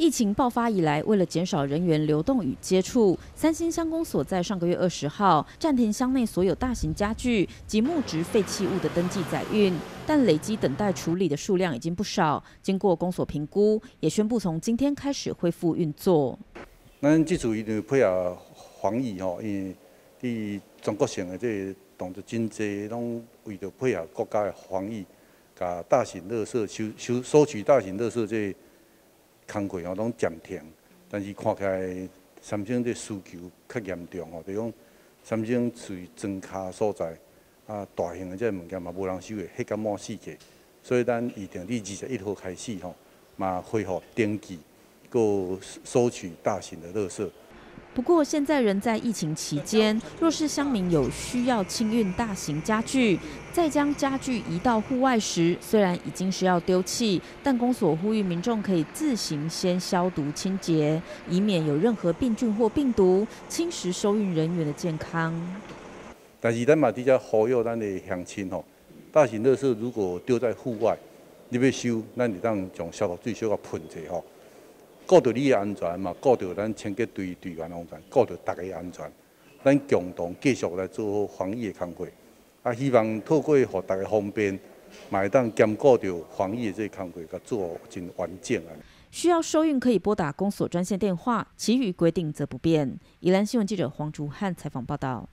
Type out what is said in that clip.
疫情爆发以来，为了减少人员流动与接触，三星乡公所在上个月二十号暂停乡内所有大型家具及木质废弃物的登记载运，但累积等待处理的数量已经不少。经过公所评估，也宣布从今天开始恢复运作。咱这次一定配合防疫吼，因为伫全国性的这动作真济，拢为着配合国家的防疫，甲大型垃圾收收收取大型垃圾这。工课吼拢暂停，但是看起来三星这需求较严重吼，就讲三星属于增卡所在，啊大型的这物件嘛无人收的，迄个满世界，所以咱预定伫二十一号开始吼，嘛恢复登记，够收取大型的垃圾。不过，现在仍在疫情期间，若是乡民有需要清运大型家具，再将家具移到户外时，虽然已经是要丢弃，但公所呼吁民众可以自行先消毒清洁，以免有任何病菌或病毒侵蚀收运人员的健康。但是咱嘛，伫遮呼吁咱的乡亲吼，大型垃圾如果丢在户外，你要收，咱就当用消毒水小个喷者吼。顾到你的安全嘛，顾到咱清洁队队员安全，顾到大家的安全，咱共同继续来做好防疫的工作。啊，希望透过互大家方便，嘛会当兼顾到防疫的这工作，甲做真完整。需要收运可以拨打公所专线电话，其余规定则不变。宜兰新闻记者黄竹汉采访报道。